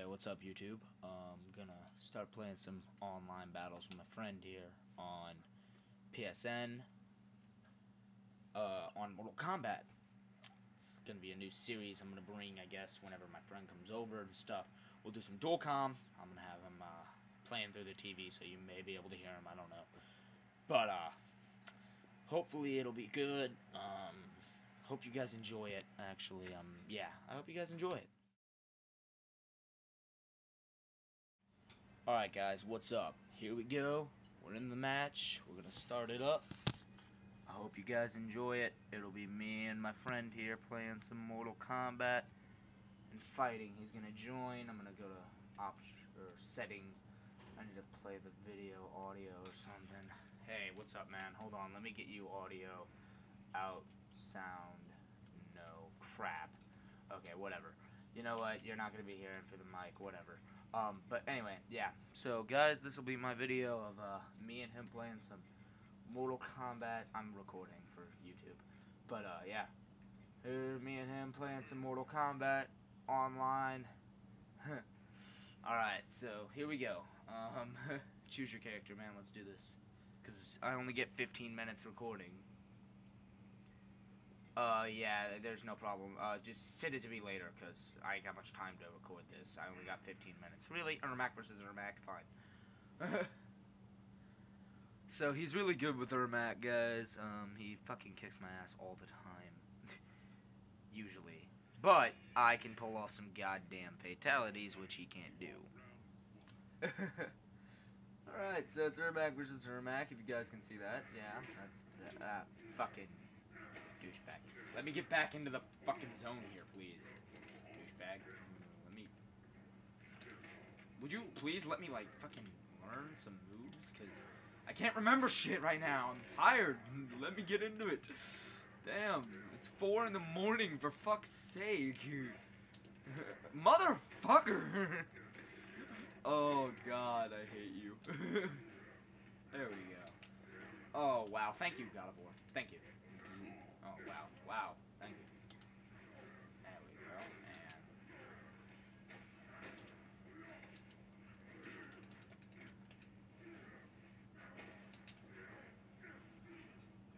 Hey, what's up, YouTube? I'm um, gonna start playing some online battles with my friend here on PSN, uh, on Mortal Kombat. It's gonna be a new series I'm gonna bring, I guess, whenever my friend comes over and stuff. We'll do some dual com. I'm gonna have him uh, playing through the TV, so you may be able to hear him. I don't know, but uh, hopefully it'll be good. Um, hope you guys enjoy it. Actually, um, yeah, I hope you guys enjoy it. Alright guys, what's up? Here we go. We're in the match. We're gonna start it up. I hope you guys enjoy it. It'll be me and my friend here playing some Mortal Kombat and fighting. He's gonna join. I'm gonna go to options or settings. I need to play the video audio or something. Hey, what's up man? Hold on, let me get you audio out sound no crap. Okay, whatever. You know what? You're not gonna be hearing for the mic, whatever. Um, but anyway, yeah. So guys, this will be my video of uh, me and him playing some Mortal Kombat. I'm recording for YouTube, but uh, yeah. Here, me and him playing some Mortal Kombat online. All right, so here we go. Um, choose your character, man. Let's do this, cause I only get 15 minutes recording. Uh, yeah, there's no problem. Uh, just send it to me later, because I ain't got much time to record this. I only got 15 minutes. Really? Ermac versus Ermac? Fine. so, he's really good with Ermac, guys. Um, he fucking kicks my ass all the time. Usually. But, I can pull off some goddamn fatalities, which he can't do. Alright, so it's Ermac versus Ermac, if you guys can see that. Yeah, that's uh, fucking douchebag. Let me get back into the fucking zone here, please. Douchebag. Let me... Would you please let me, like, fucking learn some moves? Because I can't remember shit right now. I'm tired. let me get into it. Damn. It's 4 in the morning, for fuck's sake. Motherfucker! oh, God, I hate you. there we go. Oh, wow. Thank you, God of War. Thank you. Wow. Wow. Thank you. There we go.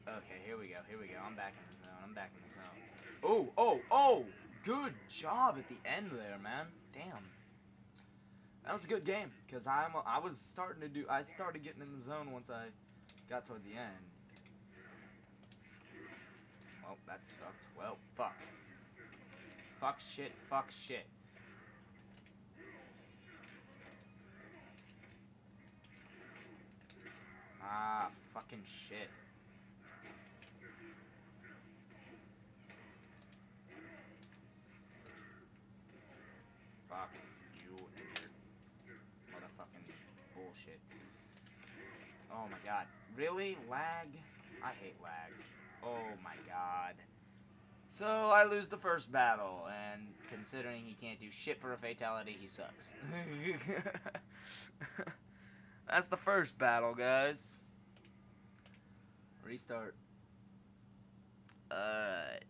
And... Okay, here we go. Here we go. I'm back in the zone. I'm back in the zone. Oh, oh, oh! Good job at the end there, man. Damn. That was a good game, because I'm I was starting to do I started getting in the zone once I got toward the end. Well, that sucked. Well, fuck. Fuck shit, fuck shit. Ah, fucking shit. Fuck you and your motherfucking bullshit. Oh my god. Really? Lag? I hate lag. Oh my god. So I lose the first battle, and considering he can't do shit for a fatality, he sucks. That's the first battle, guys. Restart. Uh. Alright.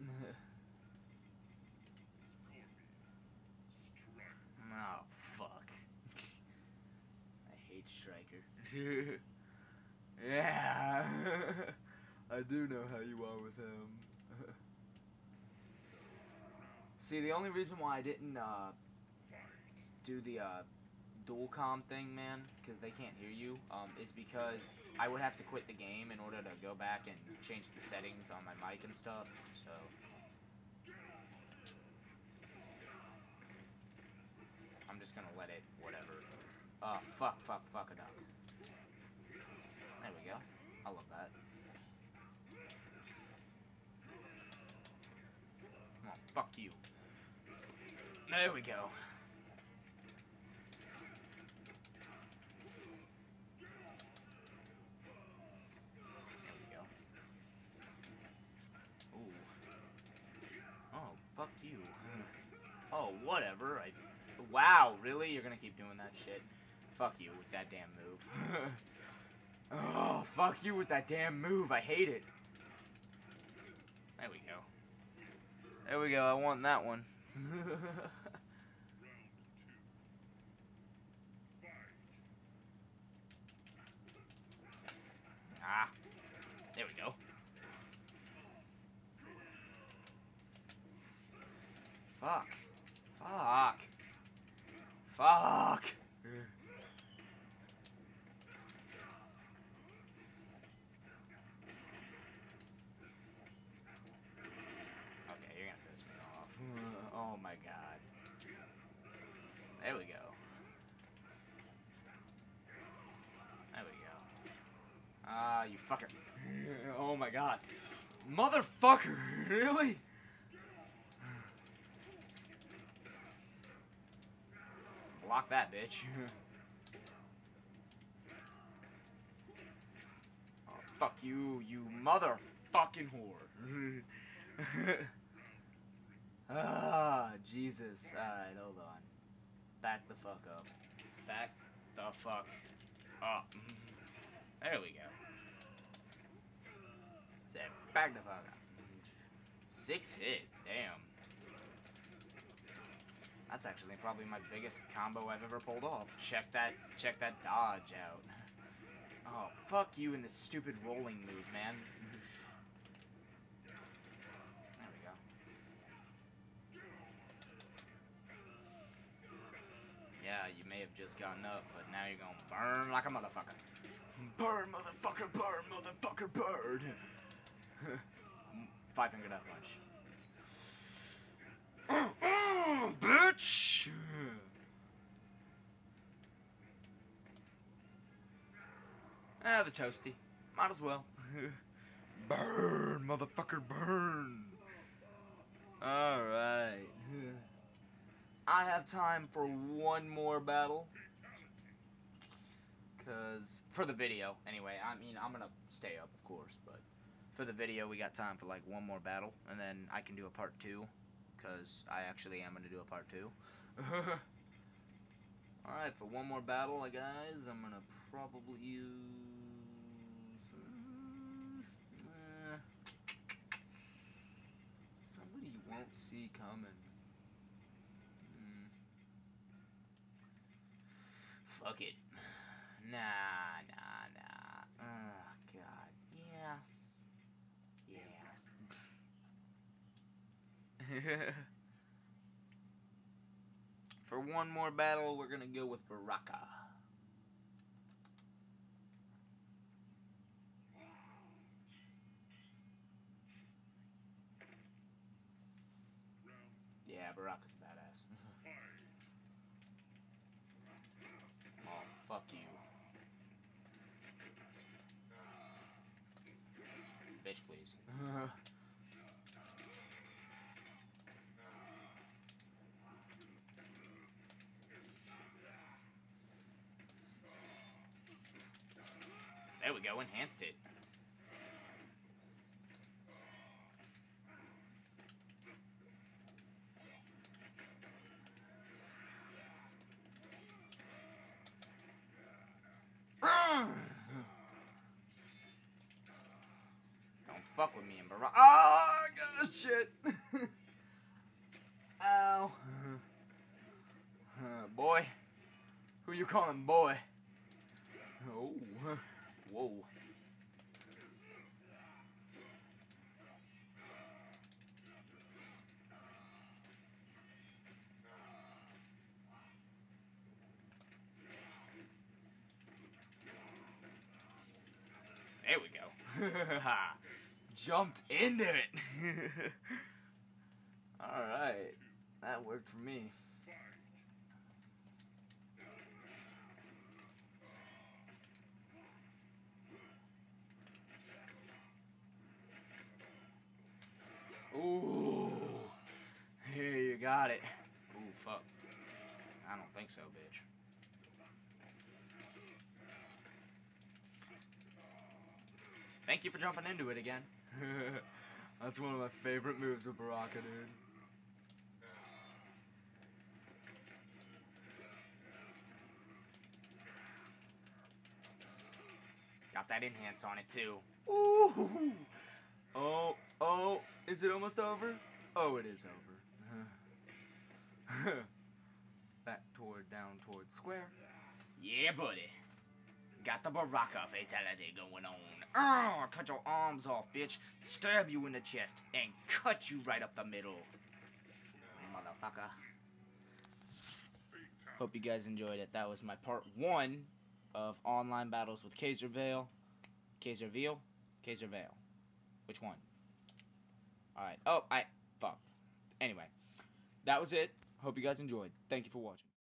oh, fuck. I hate Stryker. Yeah, I do know how you are with him. See, the only reason why I didn't uh, do the uh, dual com thing, man, because they can't hear you, um, is because I would have to quit the game in order to go back and change the settings on my mic and stuff. So. I'm just gonna let it, whatever. Uh, fuck, fuck, fuck a duck. I love that. Come on, fuck you. There we go. There we go. Ooh. Oh, fuck you. Hmm. Oh, whatever. I. Wow, really? You're gonna keep doing that shit? Fuck you with that damn move. Oh, fuck you with that damn move. I hate it. There we go. There we go. I want that one. ah. There we go. Fuck. Fuck. Fuck. Okay, you're gonna piss me off. Oh my god. There we go. There we go. Ah, you fucker. oh my god. Motherfucker, really? Block that, bitch. oh, fuck you, you motherfucking whore. ah, Jesus. Alright, hold on. Back the fuck up. Back the fuck up. There we go. Say, back the fuck up. Six hit. Damn. That's actually probably my biggest combo I've ever pulled off. Check that, check that dodge out. Oh, fuck you in the stupid rolling move, man. there we go. Yeah, you may have just gotten up, but now you're gonna burn like a motherfucker. Burn, motherfucker, burn, motherfucker, burn. Five finger death punch. bitch! Ah, the toasty. Might as well. burn, motherfucker, burn. Alright. I have time for one more battle. Because, for the video, anyway. I mean, I'm to stay up, of course, but for the video, we got time for like one more battle, and then I can do a part two because I actually am going to do a part two. Alright, for one more battle, guys, I'm going to probably use... Uh, somebody you won't see coming. Hmm. Fuck it. Nah, nah. Oh, God. Yeah. Yeah. For one more battle, we're gonna go with Baraka. Yeah, Baraka's badass. oh, fuck you. Bitch, please. There we go, enhanced it. Don't fuck with me and Baraka. Oh, God, shit. Ow. boy. Who you calling boy? Whoa. There we go. Jumped into it. Alright. That worked for me. Ooh. Here you got it. Ooh, fuck. I don't think so, bitch. Thank you for jumping into it again. That's one of my favorite moves with Baraka, dude. Got that enhance on it too. Ooh. Oh, oh, is it almost over? Oh, it is over. Back toward, down toward square. Yeah, buddy. Got the Baraka fatality eh, going on. Oh, cut your arms off, bitch. Stab you in the chest and cut you right up the middle. Motherfucker. Hope you guys enjoyed it. That was my part one of online battles with Kaizer Veil. Kaiser Veal? Kaizer Veil. Which one? Alright. Oh, I. Fuck. Anyway. That was it. Hope you guys enjoyed. Thank you for watching.